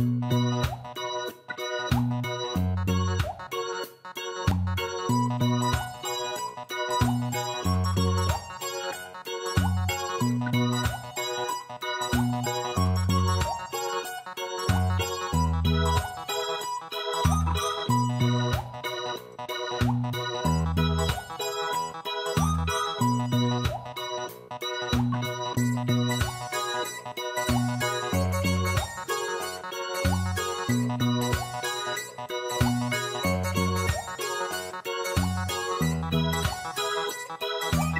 thank you Thank you.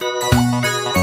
Thank you.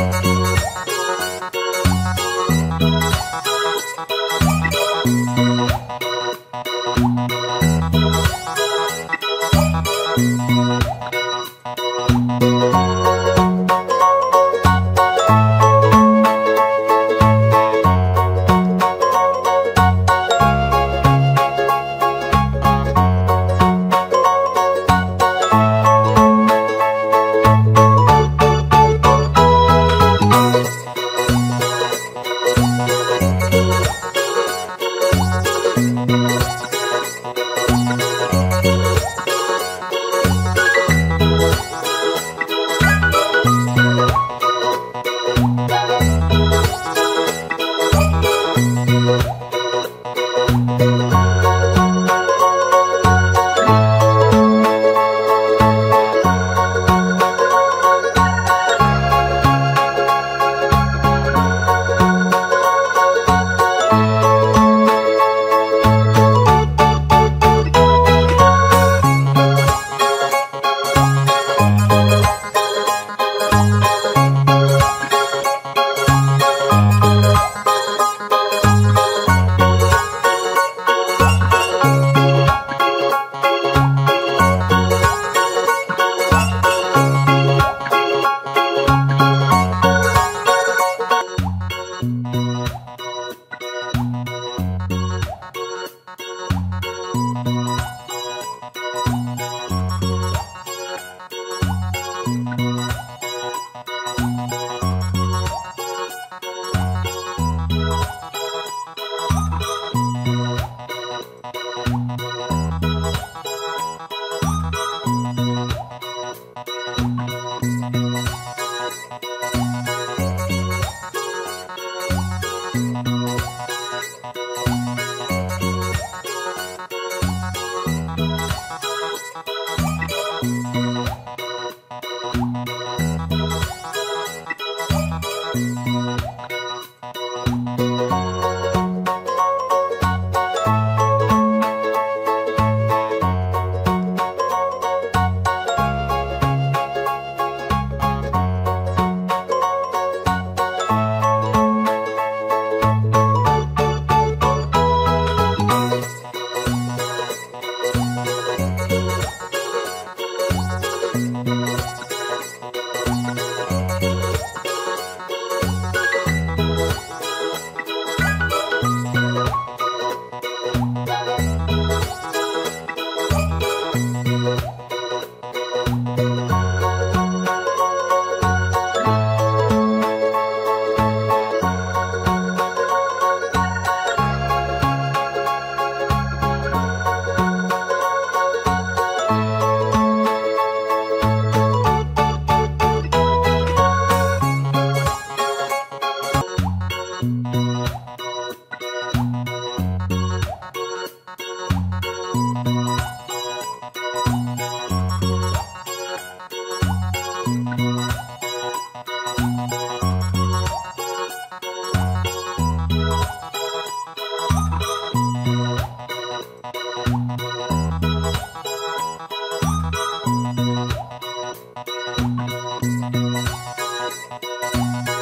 you